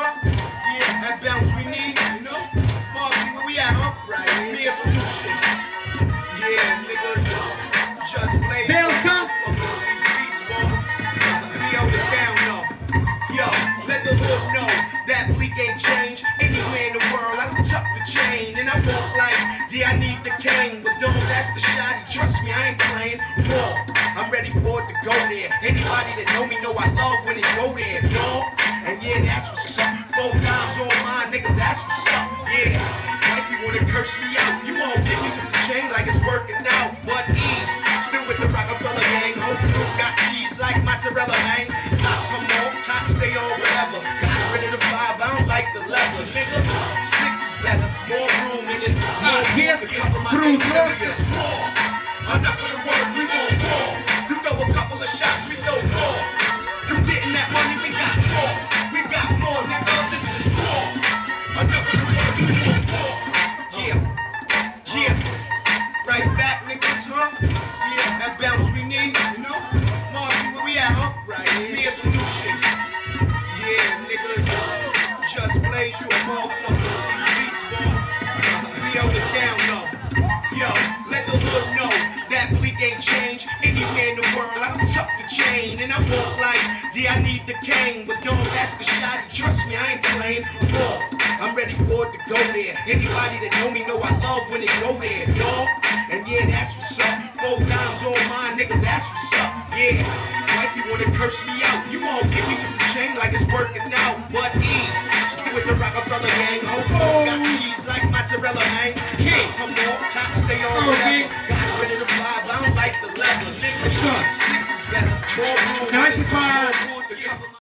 huh? Yeah, that bounce we need, you know? Where we at, huh? Right here. Be a solution. Yeah, nigga, just blaze. Bill, come. Fuck with these beats, boy. Let me hold it down, though. Yo, let the hood know that Bleek ain't changed. Anywhere in the world, I can tuck the chain. And I walk like, yeah, I need the cane. But don't that's the shot. Trust me, I ain't playing. War, I'm ready for it to go there. Anybody that know me know I love when it go there, dog. That's what's up. Yeah. Like you wanna curse me out, you won't give me the chain like it's working out. But ease, still with the Roc-A-Fella gang. Whole crew got cheese like mozzarella, man. Top come off, top stay on whatever. Got rid of the five, I don't like the leather, nigga. Six is better, more room in this. More ah, room get to cover my through name, process. I dun tough the Lord know that Bleek ain't changed in in the world. I don't tuck chain and I walk like yeah I need the cane. But don't that's the shot. Trust me, I ain't playing. War, I'm ready for it to go there. Anybody that know me know I love when they go there, dog. And yeah, that's what's up. Four dimes on mine, nigga, that's what's up. Yeah. Wife, you wanna curse me out? You won't give me the chain like it's working out. But ease, still with the Roc-A-Fella gang. Oh, Crew got cheese like mozzarella, man. Can't come off top, stay on whatever. Got rid of the five, I don't like the leather, nigga. Six is better, more room. Nine to five.